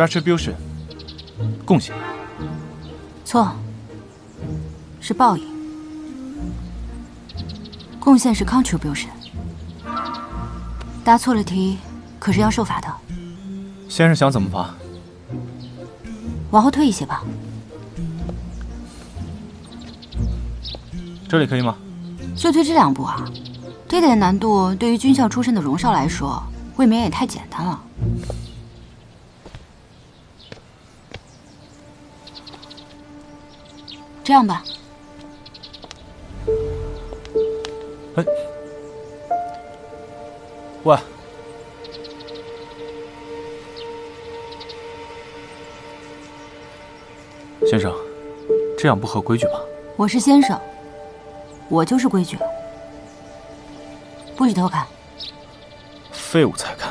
Retribution，贡献。错，是报应。贡献是 contribution。答错了题，可是要受罚的。先生想怎么罚？往后退一些吧。这里可以吗？就退这两步啊？这点难度对于军校出身的荣少来说，未免也太简单了。这样吧。哎，喂，先生，这样不合规矩吧？我是先生，我就是规矩。不许偷看。废物才看。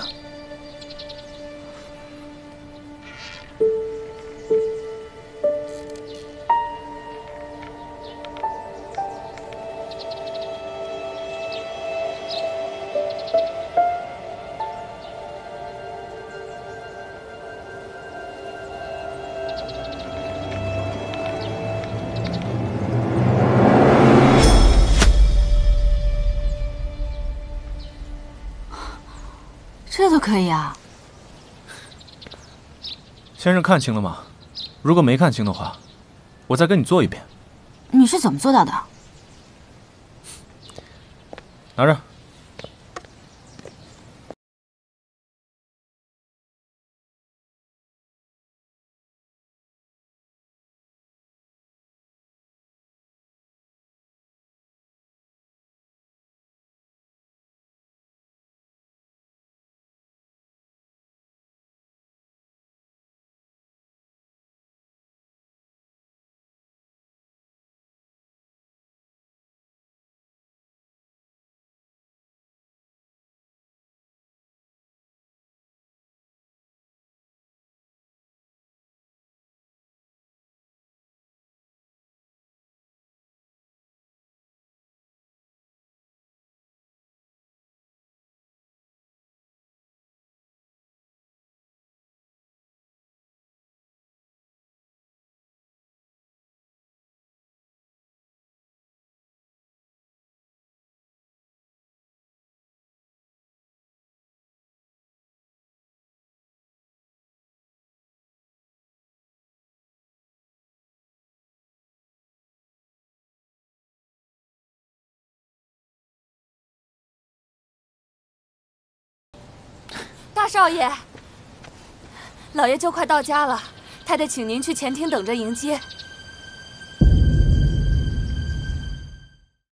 这都可以啊！先生看清了吗？如果没看清的话，我再跟你做一遍。你是怎么做到的？拿着。大少爷，老爷就快到家了，太太请您去前厅等着迎接。